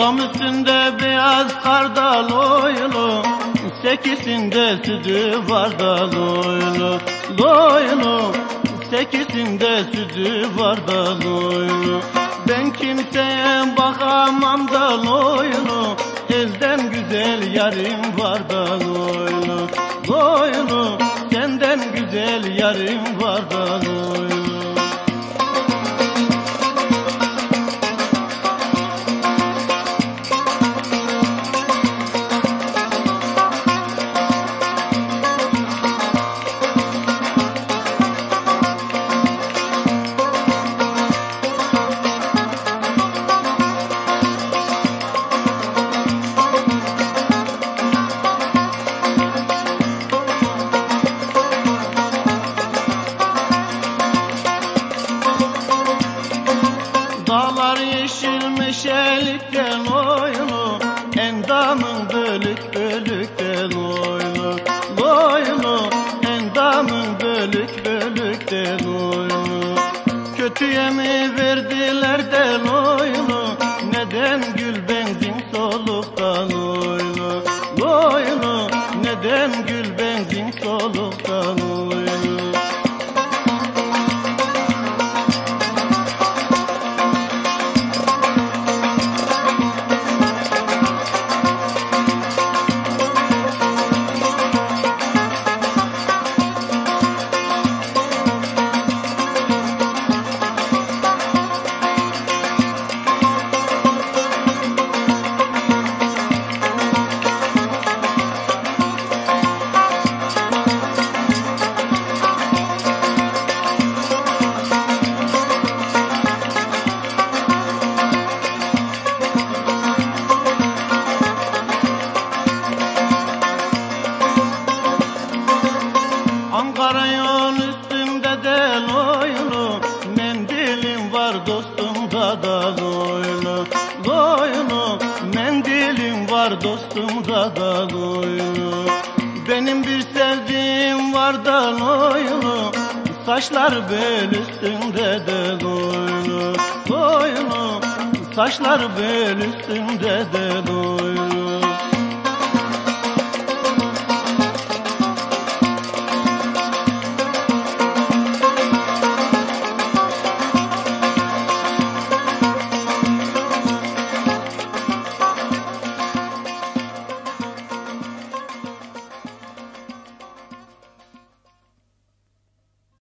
Adam üstünde beyaz kardal oylu Sekizinde sütü var da loylu Loylu Sekizinde sütü var da loylu Ben kimseye bakamam da loylu Elden güzel yarim var da loylu Loylu Senden güzel yarim var da loylu yeşil meşelikten oylu Endamın bölük bölükten oylu Loylu Endamın bölük bölükten oylu Kötüye mi verdiler de loylu Neden gül benzin soluktan oylu Loylu Neden gül benzin soluktan oylu Ankara yol üstünde de loylu. Mendilim var dostumda da loylu. Loylu Mendilim var dostumda da loylu. Benim bir sevdiğim var da loylu. Saçlar bel üstünde de loylu. Loylu Saçlar bel üstünde de loylu